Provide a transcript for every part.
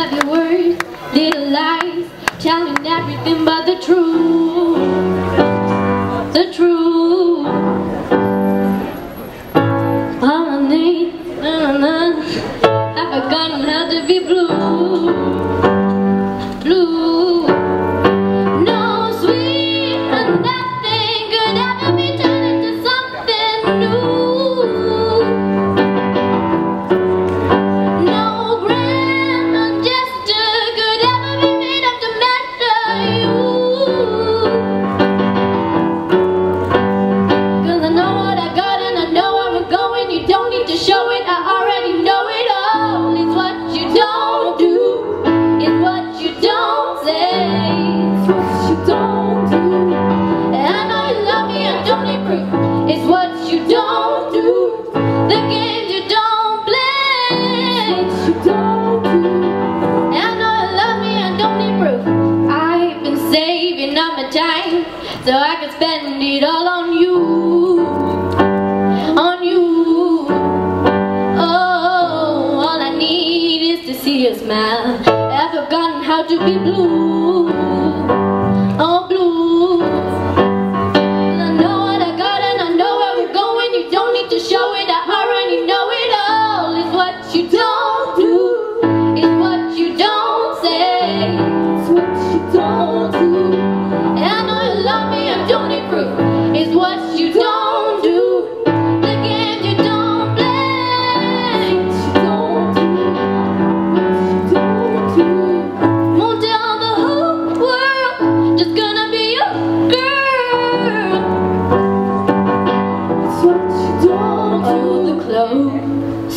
every word, little lies, telling everything but the truth, the truth. I've forgotten how to be blue. Don't need proof. I've been saving up my time so I can spend it all on you, on you. Oh, all I need is to see you smile. I've forgotten how to be blue, oh blue. I know what I got and I know where we're going. You don't need to show it,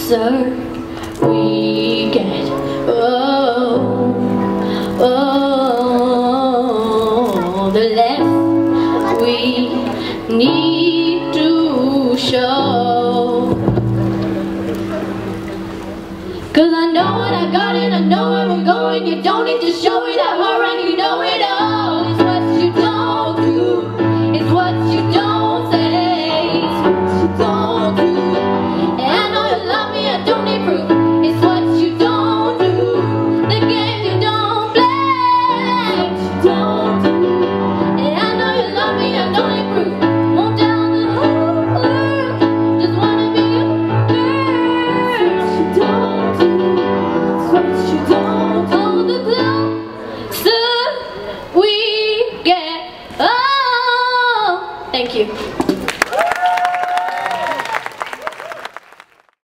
closer we get, oh, oh, the less we need to show. Cause I know what I got and I know where we're going. You don't need to show me that it, I already know it. Thank you.